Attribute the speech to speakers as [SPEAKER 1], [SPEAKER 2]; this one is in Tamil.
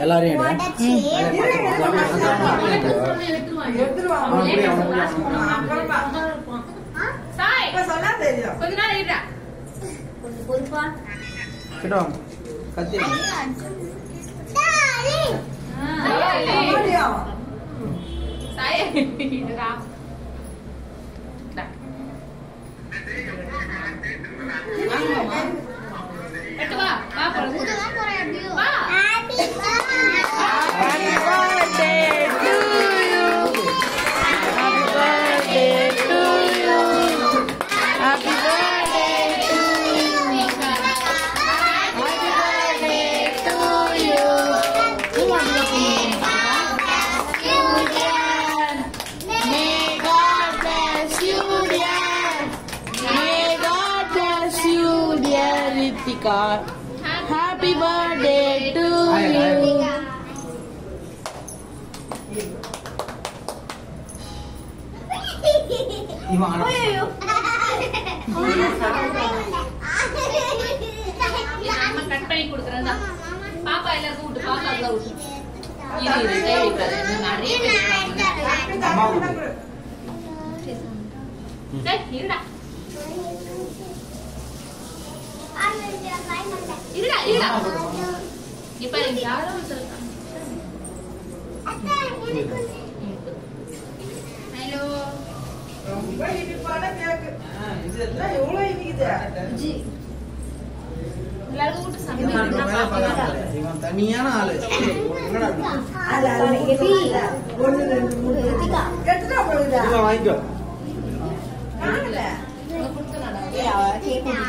[SPEAKER 1] எல்லாரையும். கத்தி.
[SPEAKER 2] Sai
[SPEAKER 3] to you.
[SPEAKER 1] இவன் அனுப்பு.
[SPEAKER 2] அம்மா கட் பண்ணி கொடுக்குறேன் பாப்பா எல்லாருக்கும் விட்டு பாப்பா விட்டு வைக்காத இன்னும் நிறைய இருடா. இருடா இருடா இப்ப எனக்கு யாரோ ஒருத்தர் இருக்காங்க. ஹலோ எல்லாருக்கும் விட்டு
[SPEAKER 1] இவன் அந்த வேலை
[SPEAKER 2] சமையல்
[SPEAKER 1] பார்க்கறான். இவன் தனியான ஆளு ஏய், என்னடா இது? இவன் வாங்கிக்கோ
[SPEAKER 2] கொடுத்து